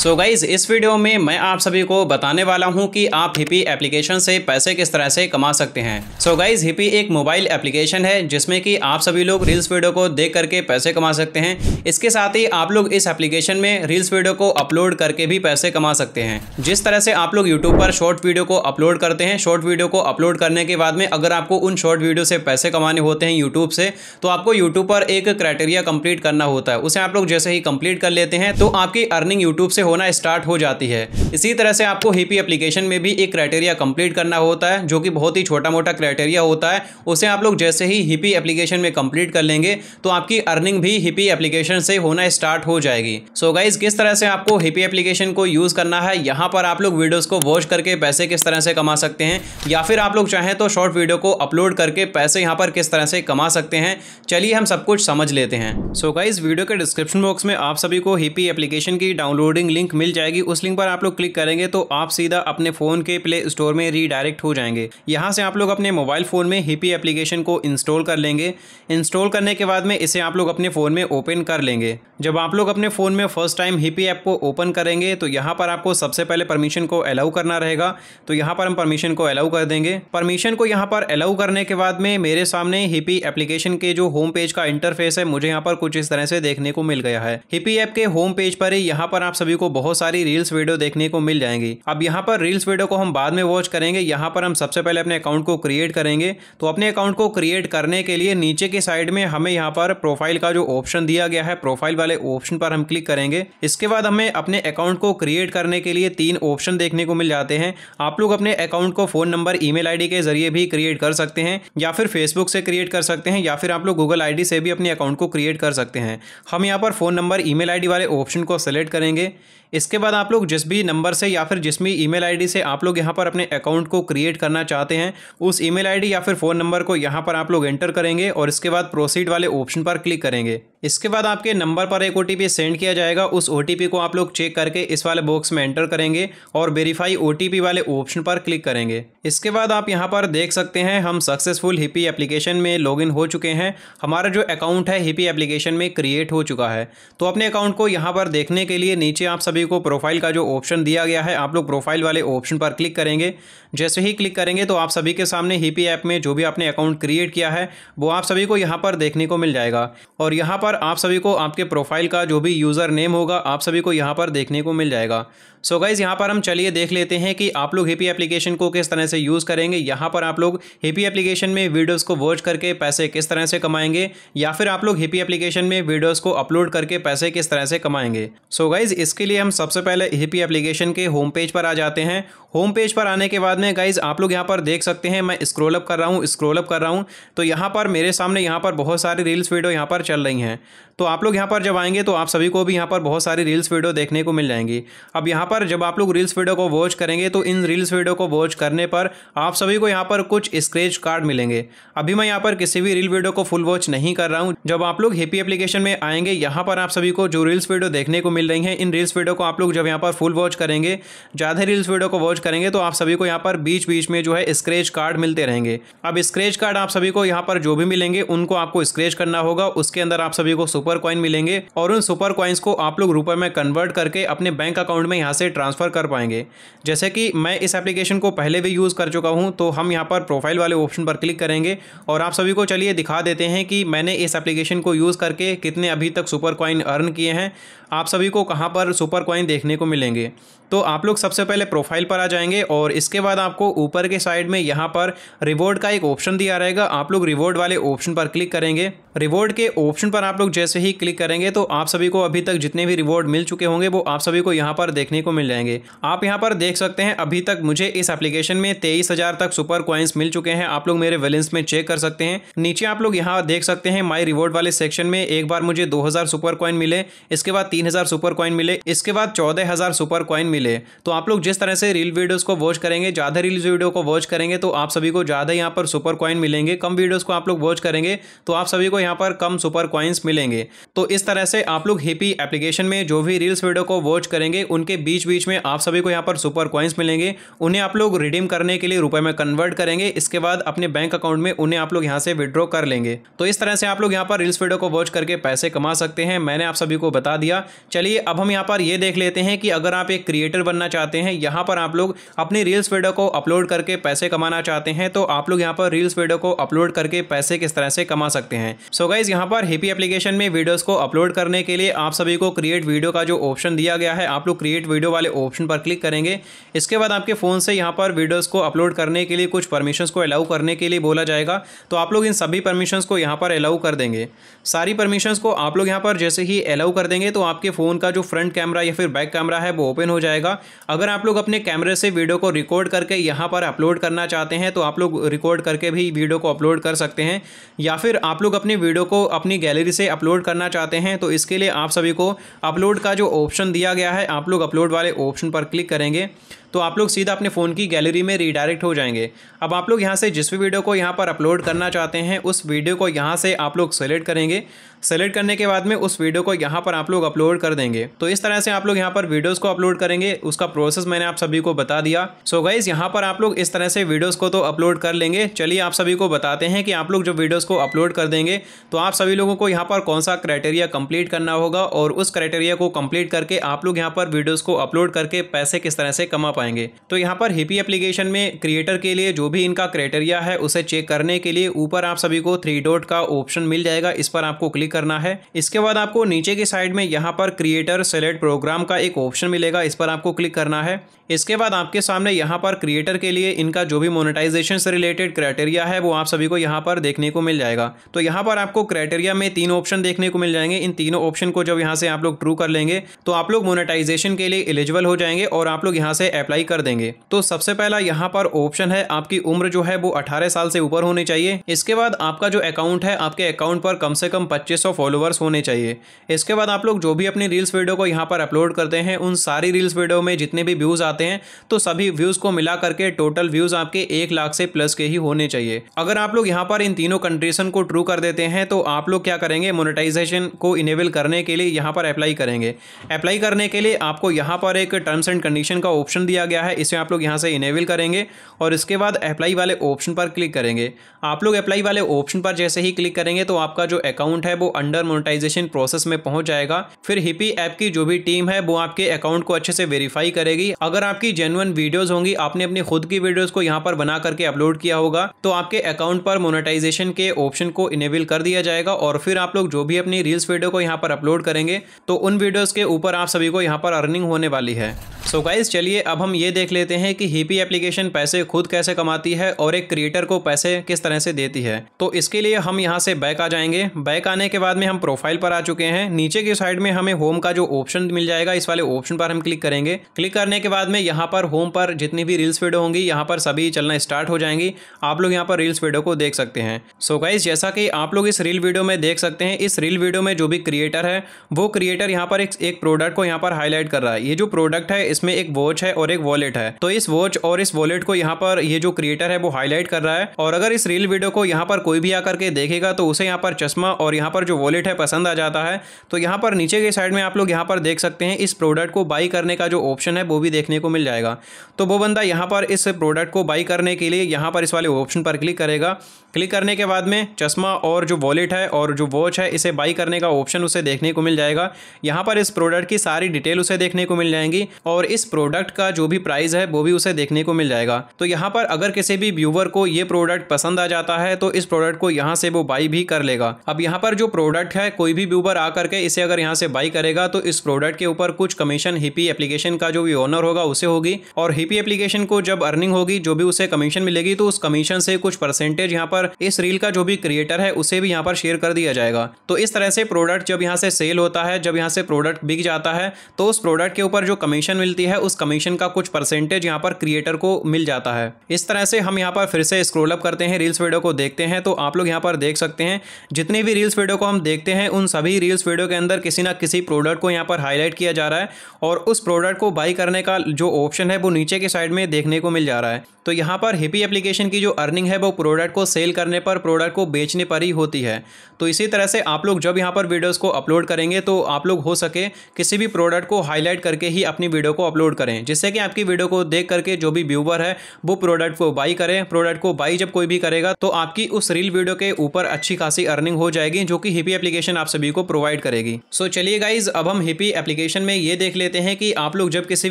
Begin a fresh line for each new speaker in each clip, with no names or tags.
सो so guys इस video में मैं आप सभी को बताने वाला हूँ कि आप हिपी एप्लीकेशन से पैसे किस तरह से कमा सकते हैं। सो गाइज़ हिपी एक मोबाइल एप्लीकेशन है, जिसमें कि आप सभी लोग रील्स वीडियो को देख करके पैसे कमा सकते हैं। इसके साथ ही आप लोग इस एप्लीकेशन में रील्स वीडियो को अपलोड करके भी पैसे कमा सकते हैं। जिस तरह से आप लोग यूट्यूब पर शॉर्ट वीडियो को अपलोड करते हैं शॉर्ट वीडियो को अपलोड करने के बाद में अगर आपको उन शॉर्ट वीडियो से पैसे कमाने होते हैं यूट्यूब से तो आपको यूट्यूब पर एक क्राइटेरिया कंप्लीट करना होता है। उसे आप लोग जैसे ही कंप्लीट कर लेते हैं तो आपकी अर्निंग यूट्यूब से होना स्टार्ट हो जाती है। इसी तरह से आपको हिपी एप्लीकेशन में भी एक क्राइटेरिया कंप्लीट करना होता है, जो कि बहुत ही छोटा मोटा क्राइटेरिया होता है। उसे आप लोग जैसे ही हिपी एप्लीकेशन में कंप्लीट कर लेंगे तो आपकी अर्निंग भी हिपी एप्लीकेशन से होना स्टार्ट हो जाएगी। सो so गाइज़ किस तरह से आपको हिपी एप्लीकेशन को यूज़ करना है, यहाँ पर आप लोग वीडियोज़ को वॉच करके पैसे किस तरह से कमा सकते हैं, या फिर आप लोग चाहें तो शॉर्ट वीडियो को अपलोड करके पैसे यहाँ पर किस तरह से कमा सकते हैं, चलिए हम सब कुछ समझ लेते हैं। सो so गाइज़ वीडियो के डिस्क्रिप्शन बॉक्स में आप सभी को हिपी एप्लीकेशन की डाउनलोडिंग लिंक मिल जाएगी। उस लिंक पर आप लोग क्लिक करेंगे तो आप सीधा अपने फ़ोन के प्ले स्टोर में रीडायरेक्ट हो जाएँगे। यहाँ से आप लोग अपने मोबाइल फ़ोन में हिपी एप्लीकेशन को इंस्टॉल कर लेंगे। इंस्टॉल करने के बाद में इसे आप लोग अपने फ़ोन में ओपन कर लेंगे। जब आप लोग अपने फ़ोन में फ़र्स्ट टाइम हिपी ऐप को ओपन करेंगे तो यहाँ पर आपको सबसे पहले परमिशन को अलाउ करना रहेगा। तो यहाँ पर हम परमिशन को अलाउ कर देंगे। परमिशन को यहाँ पर अलाउ करने के बाद में मेरे सामने हिपी एप्लीकेशन के जो होम पेज का इंटरफेस है, मुझे यहाँ पर कुछ इस तरह से देखने को मिल गया है। हिपी ऐप के होम पेज पर ही यहाँ पर आप सभी को बहुत सारी रील्स वीडियो देखने को मिल जाएँगी। अब यहाँ पर रील्स वीडियो को हम बाद में वॉच करेंगे। यहाँ पर हम सबसे पहले अपने अकाउंट को क्रिएट करेंगे। तो अपने अकाउंट को क्रिएट करने के लिए नीचे की साइड में हमें यहाँ पर प्रोफ़ाइल का जो ऑप्शन दिया गया है प्रोफ़ाइल वाले ऑप्शन पर हम क्लिक करेंगे। इसके बाद हमें अपने अकाउंट को क्रिएट करने के लिए तीन ऑप्शन देखने को मिल जाते हैं। आप लोग अपने अकाउंट को फ़ोन नंबर ईमेल आईडी के ज़रिए भी क्रिएट कर सकते हैं, या फिर फेसबुक से क्रिएट कर सकते हैं, या फिर आप लोग गूगल आईडी से भी अपने अकाउंट को क्रिएट कर सकते हैं। हम यहाँ पर फ़ोन नंबर ईमेल आईडी वाले ऑप्शन को सेलेक्ट करेंगे। इसके बाद आप लोग जिस भी नंबर से या फिर जिस भी ईमेल आईडी से आप लोग यहाँ पर अपने अकाउंट को क्रिएट करना चाहते हैं, उस ईमेल आईडी या फिर फ़ोन नंबर को यहाँ पर आप लोग एंटर करेंगे और इसके बाद प्रोसीड वाले ऑप्शन पर क्लिक करेंगे। इसके बाद आपके नंबर पर एक ओ सेंड किया जाएगा। उस ओटीपी को आप लोग चेक करके इस वाले बॉक्स में एंटर करेंगे और वेरीफाई ओटीपी वाले ऑप्शन पर क्लिक करेंगे। इसके बाद आप यहाँ पर देख सकते हैं, हम सक्सेसफुल हिपी एप्लीकेशन में लॉगिन हो चुके हैं। हमारा जो अकाउंट है हिपी एप्लीकेशन में क्रिएट हो चुका है। तो अपने अकाउंट को यहाँ पर देखने के लिए नीचे आप सभी को प्रोफ़ाइल का जो ऑप्शन दिया गया है, आप लोग प्रोफ़ाइल वाले ऑप्शन पर क्लिक करेंगे। जैसे ही क्लिक करेंगे तो आप सभी के सामने हिपी ऐप में जो भी आपने अकाउंट क्रिएट किया है, वो आप सभी को यहाँ पर देखने को मिल जाएगा। और यहाँ पर आप सभी को आपके प्रोफ़ाइल का जो भी यूज़र नेम होगा, आप सभी को यहाँ पर देखने को मिल जाएगा। सो so गाइज़ यहाँ पर हम चलिए देख लेते हैं कि आप लोग हिपी एप्लीकेशन को किस तरह से यूज़ करेंगे। यहाँ पर आप लोग हिपी एप्लीकेशन में वीडियोस को वॉच करके पैसे किस तरह से कमाएँगे, या फिर आप लोग हिपी एप्लीकेशन में वीडियोस को अपलोड करके पैसे किस तरह से कमाएँगे। सो so गाइज़ इसके लिए हम सबसे पहले हिपी एप्लीकेशन के होम पेज पर आ जाते हैं। होम पेज पर आने के बाद में गाइज़ आप लोग यहाँ पर देख सकते हैं, मैं स्क्रॉल अप कर रहा हूँ स्क्रॉल अप कर रहा हूँ। तो यहाँ पर मेरे सामने यहाँ पर बहुत सारी रील्स वीडियो यहाँ पर चल रही हैं। तो आप लोग यहाँ पर जब आएँगे तो आप सभी को भी यहाँ पर बहुत सारी रील्स वीडियो देखने को मिल जाएँगी। अब यहाँ पर जब आप लोग रील्स वीडियो को वॉच करेंगे तो इन रील्स वीडियो को वॉच करने पर आप सभी को यहाँ पर कुछ स्क्रेच कार्ड मिलेंगे। अभी मैं यहाँ पर किसी भी रील वीडियो को फुल वॉच नहीं कर रहा हूँ। जब आप लोग हेपी एप्लीकेशन में आएँगे, यहाँ पर आप सभी को जो रील्स वीडियो देखने को मिल रही हैं, इन रील्स वीडियो को आप लोग जब यहाँ पर फुल वॉच करेंगे, ज़्यादा रील्स वीडियो को वॉच करेंगे तो आप सभी को यहाँ पर बीच बीच में जो है स्क्रेच कार्ड मिलते रहेंगे। अब स्क्रेच कार्ड आप सभी को यहाँ पर जो भी मिलेंगे, उनको आपको स्क्रेच करना होगा, उसके अंदर आप सभी को सुपर कॉइन मिलेंगे और उन सुपर कॉइन्स को आप लोग रुपए में कन्वर्ट करके अपने बैंक अकाउंट में यहाँ से ट्रांसफ़र कर पाएँगे। जैसे कि मैं इस एप्लीकेशन को पहले भी यूज़ कर चुका हूँ तो हम यहाँ पर प्रोफ़ाइल वाले ऑप्शन पर क्लिक करेंगे और आप सभी को चलिए दिखा देते हैं कि मैंने इस एप्लीकेशन को यूज़ करके कितने अभी तक सुपर कॉइन अर्न किए हैं। आप सभी को कहाँ पर सुपर कॉइन देखने को मिलेंगे। तो आप लोग सबसे पहले प्रोफ़ाइल पर आ जाएँगे और इसके बाद आपको ऊपर के साइड में यहाँ पर रिवॉर्ड का एक ऑप्शन दिया रहेगा। आप लोग रिवॉर्ड वाले ऑप्शन पर क्लिक करेंगे। रिवॉर्ड के ऑप्शन पर आप लोग जैसे ही क्लिक करेंगे तो आप सभी को अभी तक जितने भी रिवॉर्ड मिल चुके होंगे, वो आप सभी को यहाँ पर देखने को मिल जाएँगे। आप यहाँ पर देख सकते हैं, अभी तक मुझे इस एप्लीकेशन में तेईस हज़ार तक सुपर कॉइन्स मिल चुके हैं। आप लोग मेरे बैलेंस में चेक कर सकते हैं। नीचे आप लोग यहाँ देख सकते हैं माई रिवॉर्ड वाले सेक्शन में एक बार मुझे दो हज़ार सुपर कॉइन मिले, इसके बाद तीन हज़ार सुपर कॉइन मिले, इसके बाद चौदह सुपर कॉइन तो आप लोग जिस तरह से रील वीडियोज़ को वॉच करेंगे, ज़्यादा रील्स वीडियो को वॉच करेंगे तो आप सभी को ज़्यादा यहाँ पर सुपर कॉइन मिलेंगे। कम वीडियोज़ को आप लोग वॉच करेंगे तो आप सभी को यहाँ पर कम सुपर कॉइन्स मिलेंगे। तो इस तरह से आप लोग हिपी एप्लीकेशन में जो भी रील्स वीडियो को वॉच करेंगे, उनके बीच बीच में आप सभी को यहाँ पर सुपर कॉइन्स मिलेंगे। उन्हें आप लोग रिडीम करने के लिए रुपए में कन्वर्ट करेंगे। इसके बाद अपने बैंक अकाउंट में उन्हें आप लोग यहाँ से विड्रॉ कर लेंगे। तो इस तरह से आप लोग यहाँ पर रील्स वीडियो को वॉच करके पैसे कमा सकते हैं। मैंने आप सभी को बता दिया। चलिए, अब हम यहाँ पर ये देख लेते हैं कि अगर आप एक क्रिएटर बनना चाहते हैं, यहाँ पर आप लोग अपनी रील्स वीडियो को अपलोड करके पैसे कमाना चाहते हैं तो आप लोग यहाँ पर रील्स वीडियो को अपलोड करके पैसे किस तरह से कमा सकते हैं। सो गाइज़ यहाँ पर हिपी एप्लीकेशन में वीडियोस को अपलोड करने के लिए आप सभी को क्रिएट वीडियो का जो ऑप्शन दिया गया है, आप लोग क्रिएट वीडियो वाले ऑप्शन पर क्लिक करेंगे। इसके बाद आपके फ़ोन से यहाँ पर वीडियोस को अपलोड करने के लिए कुछ परमिशंस को अलाउ करने के लिए बोला जाएगा। तो आप लोग इन सभी परमिशंस को यहाँ पर अलाउ कर देंगे। सारी परमिशंस को आप लोग यहाँ पर जैसे ही अलाउ कर देंगे तो आपके फ़ोन का जो फ्रंट कैमरा या फिर बैक कैमरा है, वो ओपन हो जाएगा। अगर आप लोग अपने कैमरे से वीडियो को रिकॉर्ड करके यहाँ पर अपलोड करना चाहते हैं तो आप लोग रिकॉर्ड करके भी वीडियो को अपलोड कर सकते हैं। या फिर आप लोग अपनी वीडियो को अपनी गैलरी से अपलोड करना चाहते हैं तो इसके लिए आप सभी को अपलोड का जो ऑप्शन दिया गया है, आप लोग अपलोड वाले ऑप्शन पर क्लिक करेंगे। तो आप लोग सीधा अपने फ़ोन की गैलरी में रीडायरेक्ट हो जाएँगे। अब आप लोग यहाँ से जिस भी वीडियो को यहाँ पर अपलोड करना चाहते हैं, उस वीडियो को यहाँ से आप लोग सेलेक्ट करेंगे। सेलेक्ट करने के बाद में उस वीडियो को यहाँ पर आप लोग अपलोड कर देंगे। तो इस तरह से आप लोग यहाँ पर वीडियोस को अपलोड करेंगे। उसका प्रोसेस मैंने आप सभी को बता दिया। सो so गाइज़ यहाँ पर आप लोग इस तरह से वीडियोस को तो अपलोड कर लेंगे। चलिए आप सभी को बताते हैं कि आप लोग जब वीडियोस को अपलोड कर देंगे तो आप सभी लोगों को यहाँ पर कौन सा क्राइटेरिया कंप्लीट करना होगा और उस क्राइटेरिया को कंप्लीट करके आप लोग यहाँ पर वीडियोज़ को अपलोड करके पैसे किस तरह से कमा पाएँगे। तो यहाँ पर हिपी एप्लीकेशन में क्रिएटर के लिए जो भी इनका क्राइटेरिया है, उसे चेक करने के लिए ऊपर आप सभी को थ्री डॉट का ऑप्शन मिल जाएगा। इस पर आपको क्लिक करना है। इसके बाद आपको नीचे की साइड में यहाँ पर क्रिएटर सेलेक्ट प्रोग्राम का एक ऑप्शन मिलेगा। इस पर आपको क्लिक करना है। इसके बाद आपके सामने यहाँ पर क्रिएटर के लिए इनका जो भी मोनेटाइजेशन से रिलेटेड क्राइटेरिया है, वो आप सभी को यहाँ पर देखने को मिल जाएगा। तो यहाँ पर आपको क्राइटेरिया में तीन ऑप्शन देखने को मिल जाएँगे। इन तीनों ऑप्शन को जब यहाँ से आप लोग ट्रू कर लेंगे तो आप लोग मोनेटाइजेशन के लिए एलिजिबल हो जाएँगे और आप लोग यहाँ से अप्लाई कर देंगे। तो सबसे पहला यहाँ पर ऑप्शन है, आपकी उम्र जो है वो अठारह साल से ऊपर होनी चाहिए। इसके बाद आपका जो अकाउंट है, आपके अकाउंट पर कम से कम पच्चीस फॉलोवर्स होने चाहिए। इसके बाद आप लोग जो भी अपनी रील्स वीडियो को यहाँ पर अपलोड करते हैं, उन सारी रील्स वीडियो में जितने भी व्यूज़ आते हैं तो सभी व्यूज़ को मिला करके टोटल व्यूज़ आपके एक लाख से प्लस के ही होने चाहिए। अगर आप लोग यहाँ पर इन तीनों कंडीशन को ट्रू कर देते हैं तो आप लोग क्या करेंगे मोनेटाइजेशन को इनेबल करने के लिए यहाँ पर अप्लाई करेंगे। अप्लाई करने के लिए आपको यहाँ पर एक टर्म्स एंड कंडीशन का ऑप्शन दिया गया है, इसे आप लोग यहाँ से इनेबल करेंगे और इसके बाद अप्लाई वाले ऑप्शन पर क्लिक करेंगे। आप लोग अप्लाई वाले ऑप्शन पर जैसे ही क्लिक करेंगे तो आपका जो अकाउंट है वो अंडर मोनेटाइजेशन प्रोसेस में पहुँच जाएगा। फिर हिपी ऐप की जो भी टीम है, वो आपके अकाउंट को अच्छे से वेरीफाई करेगी। अगर आपकी जेनुअन वीडियोस होंगी, आपने अपनी खुद की वीडियोस को यहाँ पर बना करके अपलोड किया होगा तो आपके अकाउंट पर मोनेटाइजेशन के ऑप्शन को इनेबल कर दिया जाएगा और फिर आप लोग जो भी अपनी रील्स वीडियो को यहाँ पर अपलोड करेंगे तो उन वीडियोस के ऊपर आप सभी को यहाँ पर अर्निंग होने वाली है। सो so गाइज़ चलिए, अब हम ये देख लेते हैं कि हिपी एप्लीकेशन पैसे खुद कैसे कमाती है और एक क्रिएटर को पैसे किस तरह से देती है। तो इसके लिए हम यहाँ से बैक आ जाएँगे। बैक आने के बाद में हम प्रोफ़ाइल पर आ चुके हैं। नीचे की साइड में हमें होम का जो ऑप्शन मिल जाएगा इस वाले ऑप्शन पर हम क्लिक करेंगे। क्लिक करने के बाद में यहाँ पर होम पर जितनी भी रील्स वीडियो होंगी यहाँ पर सभी चलना स्टार्ट हो जाएँगी। आप लोग यहाँ पर रील्स वीडियो को देख सकते हैं। सो गाइज़ जैसा कि आप लोग इस रील वीडियो में देख सकते हैं इस रील वीडियो में जो भी क्रिएटर है वो क्रिएटर यहाँ पर एक, एक प्रोडक्ट को यहाँ पर हाईलाइट कर रहा है। ये जो प्रोडक्ट है इसमें एक वॉच है और एक वॉलेट है। तो इस वॉच और इस वॉलेट को यहाँ पर ये जो क्रिएटर है, वो हाईलाइट कर रहा है। और अगर इस रील वीडियो को यहाँ पर कोई भी आकर के देखेगा तो उसे यहाँ पर चश्मा और यहाँ पर जो वॉलेट है, पसंद आ जाता है। तो यहाँ पर नीचे के साइड में आप लोग यहाँ पर देख सकते हैं, इस प्रोडक्ट को बाई करने का जो ऑप्शन है, वो भी देखने को मिल जाएगा। तो वो बंदा यहाँ पर इस प्रोडक्ट को बाई करने के लिए यहाँ पर इस वाले ऑप्शन पर क्लिक करेगा। क्लिक करने के बाद में चश्मा और जो वॉलेट है और जो वॉच है, इसे बाई करने का ऑप्शन उसे देखने को मिल जाएगा। यहाँ पर इस प्रोडक्ट की सारी डिटेल उसे देखने को मिल जाएँगी। और इस प्रोडक्ट का जो भी प्राइस है, वो भी उसे देखने को मिल जाएगा। तो यहाँ पर अगर किसी भी व्यूवर को ये प्रोडक्ट पसंद आ जाता है तो इस प्रोडक्ट को यहाँ से वो बाई भी कर लेगा। अब यहाँ पर जो प्रोडक्ट है, कोई भी व्यूवर आकर के इसे अगर यहाँ से बाई करेगा तो इस प्रोडक्ट के ऊपर कुछ कमीशन हिपी एप्लीकेशन का जो भी ओनर होगा, उसे होगी। और हिपी एप्लीकेशन को जब अर्निंग होगी, जो भी उसे कमीशन मिलेगी तो उस कमीशन से कुछ परसेंटेज यहाँ पर इस रील का जो भी क्रिएटर है, उसे भी यहाँ पर शेयर कर दिया जाएगा। तो इस तरह से प्रोडक्ट जब यहाँ से सेल होता है, जब यहाँ से प्रोडक्ट बिक जाता है तो उस प्रोडक्ट के ऊपर जो कमीशन मिलती है, उस कमीशन का कुछ परसेंटेज यहाँ पर क्रिएटर को मिल जाता है। इस तरह से हम यहाँ पर फिर से स्क्रोल अप करते हैं रील्स वीडियो को देखते हैं तो आप लोग यहाँ पर देख सकते हैं, जितनी भी रील्स वीडियो को हम देखते हैं, उन सभी रील्स वीडियो के अंदर किसी ना किसी प्रोडक्ट को यहाँ पर हाईलाइट किया जा रहा है और उस प्रोडक्ट को बाई करने का जो ऑप्शन है, वो नीचे के साइड में देखने को मिल जा रहा है। तो यहाँ पर हिपी एप्लीकेशन की जो अर्निंग है, वो प्रोडक्ट को सेल करने पर प्रोडक्ट को बेचने पर ही होती है। तो इसी तरह से आप लोग जब यहाँ पर वीडियोस को अपलोड करेंगे तो आप लोग हो सके किसी भी प्रोडक्ट को हाईलाइट करके ही अपनी वीडियो को अपलोड करें, जिससे कि आपकी वीडियो को देख करके जो भी व्यूवर है, वो प्रोडक्ट को बाई करें। प्रोडक्ट को बाई जब कोई भी करेगा तो आपकी उस रील वीडियो के ऊपर अच्छी खासी अर्निंग हो जाएगी, जो कि हिपी एप्लीकेशन आप सभी को प्रोवाइड करेगी। सो चलिए गाइज़ अब हम हिपी एप्लीकेशन में ये देख लेते हैं कि आप लोग जब किसी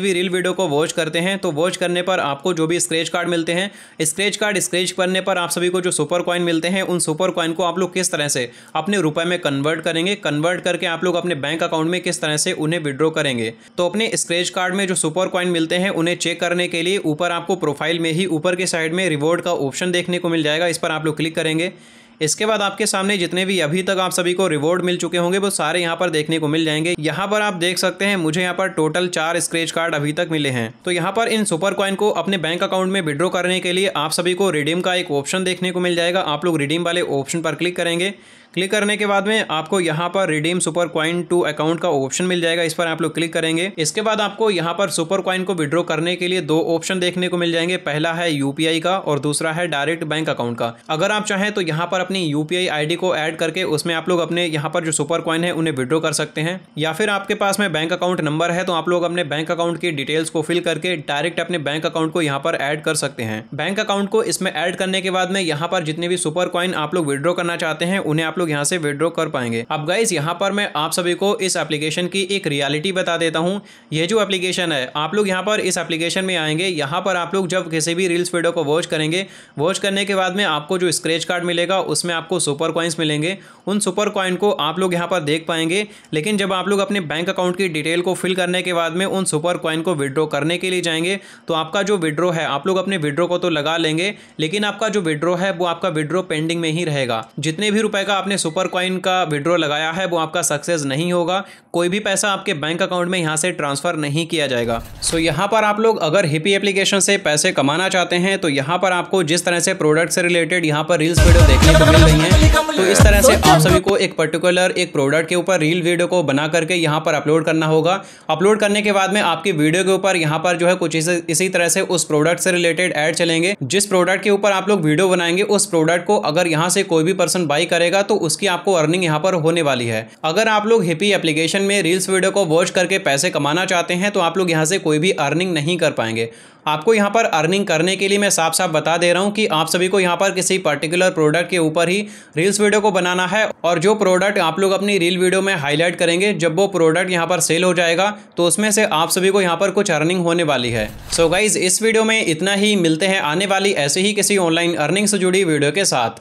भी रील वीडियो को वॉच करते हैं तो वॉच करने पर आपको जो भी स्क्रेच कार्ड मिलते हैं स्क्रेच कार्ड स्क्रेच करने पर आप सभी को जो सुपर कॉइन मिलते हैं, उन सुपर कॉइन को आप लोग किस तरह से अपने रुपए में कन्वर्ट करेंगे कन्वर्ट करके आप लोग अपने बैंक अकाउंट में किस तरह से उन्हें विड्रॉ करेंगे। तो अपने स्क्रेच कार्ड में जो सुपर कॉइन मिलते हैं उन्हें चेक करने के लिए ऊपर आपको प्रोफ़ाइल में ही ऊपर के साइड में रिवॉर्ड का ऑप्शन देखने को मिल जाएगा। इस पर आप लोग क्लिक करेंगे। इसके बाद आपके सामने जितने भी अभी तक आप सभी को रिवॉर्ड मिल चुके होंगे, वो सारे यहाँ पर देखने को मिल जाएँगे। यहाँ पर आप देख सकते हैं, मुझे यहाँ पर टोटल चार स्क्रेच कार्ड अभी तक मिले हैं। तो यहाँ पर इन सुपर कॉइन को अपने बैंक अकाउंट में विड्रॉ करने के लिए आप सभी को रिडीम का एक ऑप्शन देखने को मिल जाएगा। आप लोग रिडीम वाले ऑप्शन पर क्लिक करेंगे। क्लिक करने के बाद में आपको यहाँ पर redeem super coin to account का ऑप्शन मिल जाएगा। इस पर आप लोग क्लिक करेंगे। इसके बाद आपको यहाँ पर सुपर क्वाइन को विड्रॉ करने के लिए दो ऑप्शन देखने को मिल जाएँगे। पहला है यूपीआई का और दूसरा है डायरेक्ट बैंक अकाउंट का। अगर आप चाहें तो यहाँ पर अपनी यूपीआई आईडी को ऐड करके उसमें आप लोग अपने यहाँ पर जो सुपर क्वाइन है उन्हें विड्रॉ कर सकते हैं। या फिर आपके पास में बैंक अकाउंट नंबर है तो आप लोग अपने बैंक अकाउंट की डिटेल्स को फिल करके डायरेक्ट अपने बैंक अकाउंट को यहाँ पर ऐड कर सकते हैं। बैंक अकाउंट को इसमें ऐड करने के बाद में यहाँ पर जितने भी सुपर क्वाइन आप लोग विड्रॉ करना चाहते हैं, उन्हें आप लोग यहाँ से विड्रॉ कर पाएँगे। अब गाइज़ यहाँ पर मैं आप सभी को इस एप्लीकेशन की एक रियलिटी बता देता हूँ। ये जो एप्लीकेशन है, आप लोग यहाँ पर इस एप्लीकेशन में आएँगे। यहाँ पर आप लोग जब किसी भी रील्स वीडियो को वॉच करेंगे वॉच करने के बाद में आपको जो स्क्रेच कार्ड मिलेगा, उसमें आपको सुपर कॉइन्स मिलेंगे। उन सुपर कॉइन को आप लोग यहाँ पर देख पाएँगे। लेकिन जब आप लोग अपने बैंक अकाउंट की डिटेल को फिल करने के बाद में उन सुपर कॉइन को विड्रॉ करने के लिए जाएँगे तो आपका जो विड्रॉ है, आप लोग अपने विड्रॉ को तो लगा लेंगे, लेकिन आपका जो विड्रॉ है, वो आपका विड्रॉ पेंडिंग में ही रहेगा। जितने भी रुपए का सुपर कॉइन का विड्रॉ लगाया है वो आपका सक्सेस नहीं होगा। कोई भी पैसा आपके बैंक अकाउंट में यहाँ से ट्रांसफ़र नहीं किया जाएगा। सो so, यहाँ पर आप लोग अगर हिपी एप्लीकेशन से पैसे कमाना चाहते हैं तो यहाँ पर आपको जिस तरह से प्रोडक्ट से रिलेटेड यहाँ पर रील्स वीडियो देखने को मिल रही है तो इस तरह से आप सभी को एक पर्टिकुलर एक प्रोडक्ट के ऊपर रील वीडियो को बना करके यहाँ पर अपलोड करना होगा। अपलोड करने के बाद में आपकी वीडियो के ऊपर यहाँ पर जो है कुछ इसी तरह से उस प्रोडक्ट से रिलेटेड ऐड चलेंगे। जिस प्रोडक्ट के ऊपर आप लोग वीडियो बनाएँगे उस प्रोडक्ट को अगर यहाँ से कोई भी पर्सन बाई करेगा तो उसकी आपको अर्निंग यहाँ पर होने वाली है। अगर आप लोग हिपी एप्लीकेशन में रील्स वीडियो को वॉच करके पैसे कमाना चाहते हैं तो आप लोग यहाँ से कोई भी अर्निंग नहीं कर पाएँगे। आपको यहाँ पर अर्निंग करने के लिए मैं साफ़ साफ़ बता दे रहा हूँ कि आप सभी को यहाँ पर किसी पर्टिकुलर प्रोडक्ट के ऊपर ही रील्स वीडियो को बनाना है और जो प्रोडक्ट आप लोग अपनी रील वीडियो में हाईलाइट करेंगे, जब वो प्रोडक्ट यहाँ पर सेल हो जाएगा तो उसमें से आप सभी को यहाँ पर कुछ अर्निंग होने वाली है। सो so गाइज़ इस वीडियो में इतना ही। मिलते हैं आने वाली ऐसे ही किसी ऑनलाइन अर्निंग से जुड़ी वीडियो के साथ।